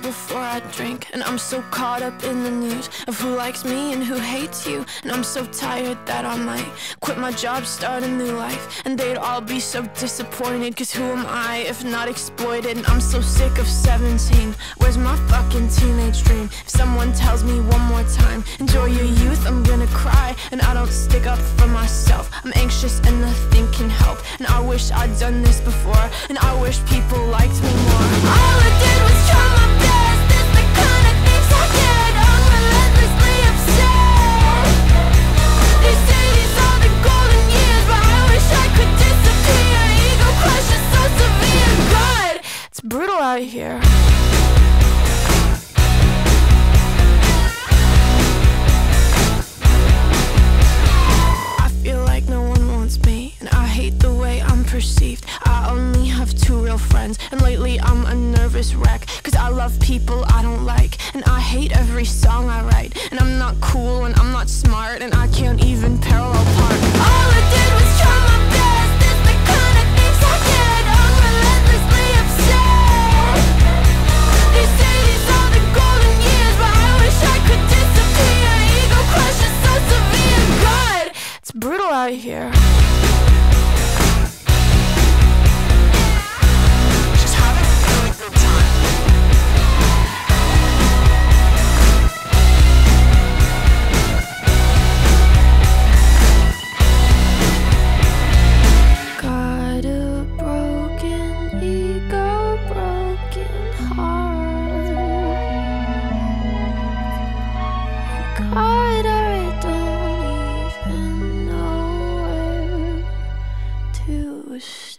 bed before I drink. And I'm so caught up in the news of who likes me and who hates you. And I'm so tired that I might quit my job, start a new life. And they'd all be so disappointed, cause who am I if not exploited? And I'm so sick of 17. Where's my fucking teenage dream? If someone tells me one more time, enjoy your youth, I'm gonna cry. And I don't stick up for myself. I'm anxious and nothing. And I wish I'd done this before. And I wish people liked me more. All I did was try my best. The kind of things I get. I'm relentlessly upset. They say these are the golden years, but I wish I could disappear. Ego crush is so severe. It's brutal out here. I only have two real friends, and lately I'm a nervous wreck. Cause I love people I don't like, and I hate every song I write. And I'm not cool, and I'm not smart, and I can't even parallel park. All I did was try my best. It's the kind of things I get. I'm relentlessly. They say these are the golden years, but I wish I could disappear. Ego crush is so severe. It's brutal out here. close.